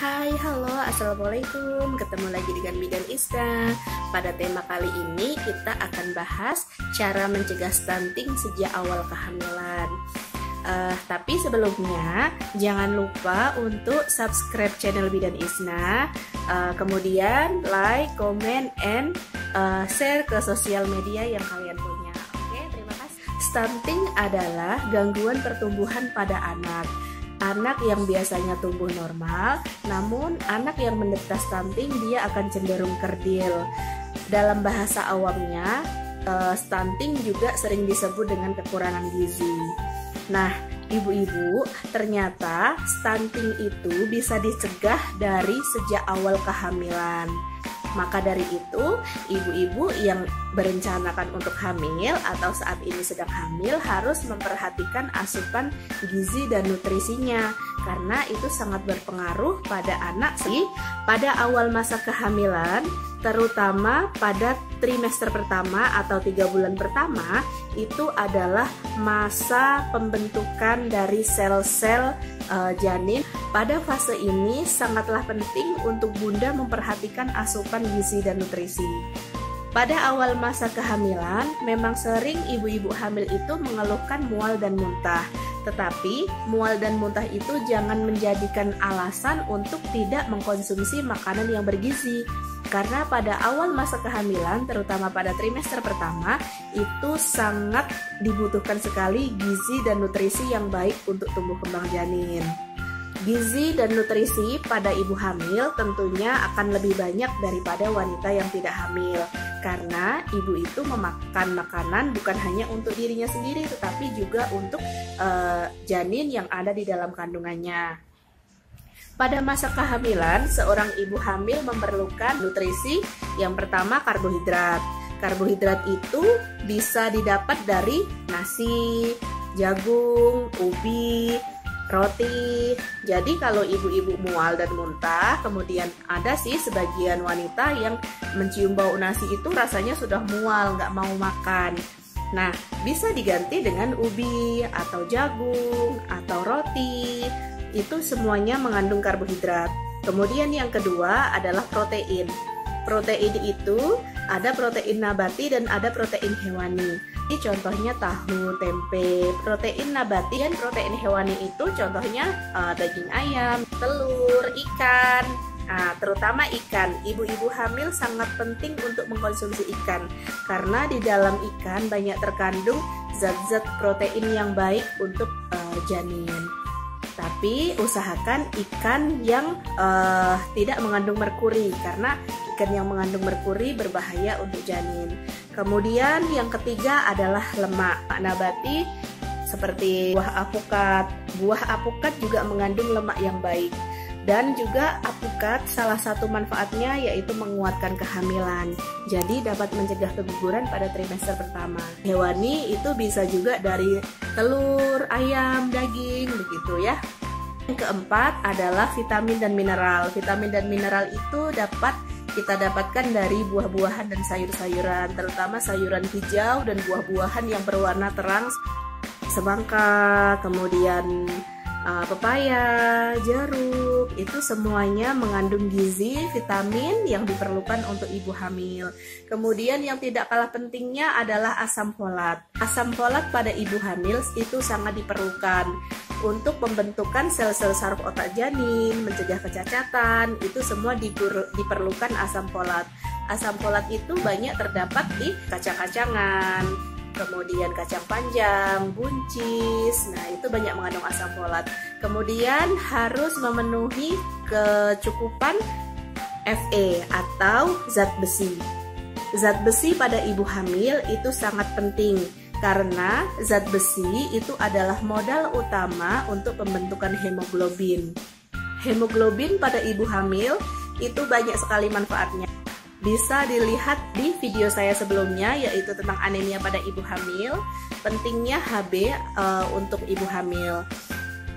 Hai, halo, assalamualaikum. Ketemu lagi dengan Bidan Isra. Pada tema kali ini kita akan bahas cara mencegah stunting sejak awal kehamilan. Uh, tapi sebelumnya jangan lupa untuk subscribe channel Bidan Isna, uh, kemudian like, comment, and uh, share ke sosial media yang kalian punya. Oke, terima kasih. Stunting adalah gangguan pertumbuhan pada anak anak yang biasanya tumbuh normal, namun anak yang menderita stunting dia akan cenderung kerdil. Dalam bahasa awamnya, uh, stunting juga sering disebut dengan kekurangan gizi. Nah, ibu-ibu, ternyata stunting itu bisa dicegah dari sejak awal kehamilan. Maka dari itu, ibu-ibu yang berencanakan untuk hamil atau saat ini sedang hamil harus memperhatikan asupan gizi dan nutrisinya. Karena itu sangat berpengaruh pada anak sih pada awal masa kehamilan terutama pada trimester pertama atau tiga bulan pertama itu adalah masa pembentukan dari sel-sel uh, janin. Pada fase ini sangatlah penting untuk bunda memperhatikan asupan gizi dan nutrisi. Pada awal masa kehamilan, memang sering ibu-ibu hamil itu mengeluhkan mual dan muntah. Tetapi, mual dan muntah itu jangan menjadikan alasan untuk tidak mengkonsumsi makanan yang bergizi. Karena pada awal masa kehamilan, terutama pada trimester pertama, itu sangat dibutuhkan sekali gizi dan nutrisi yang baik untuk tumbuh kembang janin. Gizi dan nutrisi pada ibu hamil tentunya akan lebih banyak daripada wanita yang tidak hamil karena ibu itu memakan makanan bukan hanya untuk dirinya sendiri tetapi juga untuk uh, janin yang ada di dalam kandungannya. Pada masa kehamilan, seorang ibu hamil memerlukan nutrisi yang pertama karbohidrat. Karbohidrat itu bisa didapat dari nasi, jagung, ubi, roti. Jadi kalau ibu-ibu mual dan muntah, kemudian ada sih sebagian wanita yang mencium bau nasi itu rasanya sudah mual, nggak mau makan. Nah, bisa diganti dengan ubi atau jagung atau roti. Itu semuanya mengandung karbohidrat. Kemudian yang kedua adalah protein. Protein itu ada protein nabati dan ada protein hewani. Contohnya tahu, tempe, protein nabati dan protein hewani itu contohnya uh, daging ayam, telur, ikan. Nah, terutama ikan. Ibu-ibu hamil sangat penting untuk mengkonsumsi ikan karena di dalam ikan banyak terkandung zat-zat protein yang baik untuk uh, janin tapi usahakan ikan yang uh, tidak mengandung merkuri karena ikan yang mengandung merkuri berbahaya untuk janin. Kemudian yang ketiga adalah lemak nabati seperti buah apukat. Buah apukat juga mengandung lemak yang baik. Dan juga apukat salah satu manfaatnya yaitu menguatkan kehamilan. Jadi dapat mencegah keguguran pada trimester pertama. Hewani itu bisa juga dari telur, ayam, daging begitu ya. Yang keempat adalah vitamin dan mineral. Vitamin dan mineral itu dapat kita dapatkan dari buah-buahan dan sayur-sayuran, terutama sayuran hijau dan buah-buahan yang berwarna terang, semangka, kemudian uh, pepaya, jeruk, itu semuanya mengandung gizi, vitamin yang diperlukan untuk ibu hamil. Kemudian yang tidak kalah pentingnya adalah asam folat. Asam folat pada ibu hamil itu sangat diperlukan untuk pembentukan sel-sel saraf otak janin, mencegah kecacatan, itu semua diperlukan asam folat. Asam folat itu banyak terdapat di kacang-kacangan, kemudian kacang panjang, buncis. Nah, itu banyak mengandung asam folat. Kemudian harus memenuhi kecukupan Fe atau zat besi. Zat besi pada ibu hamil itu sangat penting karena zat besi itu adalah modal utama untuk pembentukan hemoglobin. Hemoglobin pada ibu hamil itu banyak sekali manfaatnya bisa dilihat di video saya sebelumnya yaitu tentang anemia pada ibu hamil, pentingnya HB uh, eh, untuk ibu hamil.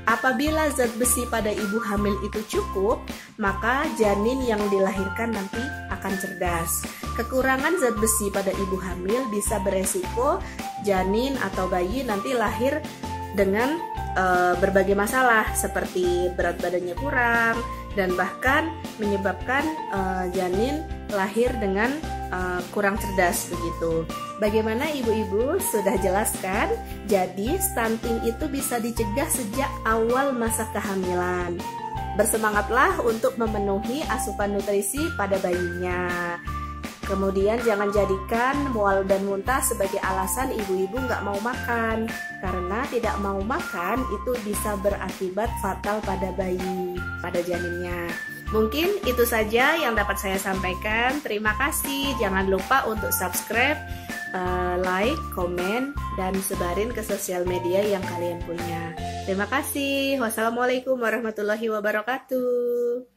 Apabila zat besi pada ibu hamil itu cukup, maka janin yang dilahirkan nanti akan cerdas. Kekurangan zat besi pada ibu hamil bisa beresiko janin atau bayi nanti lahir dengan uh, berbagai masalah seperti berat badannya kurang dan bahkan menyebabkan uh, janin lahir dengan uh, kurang cerdas begitu. Bagaimana ibu-ibu sudah jelaskan? Jadi stunting itu bisa dicegah sejak awal masa kehamilan. Bersemangatlah untuk memenuhi asupan nutrisi pada bayinya. Kemudian jangan jadikan mual dan muntah sebagai alasan ibu-ibu nggak mau makan Karena tidak mau makan itu bisa berakibat fatal pada bayi, pada janinnya Mungkin itu saja yang dapat saya sampaikan. Terima kasih. Jangan lupa untuk subscribe, uh, like, komen, dan sebarin ke sosial media yang kalian punya. Terima kasih. Wassalamualaikum warahmatullahi wabarakatuh.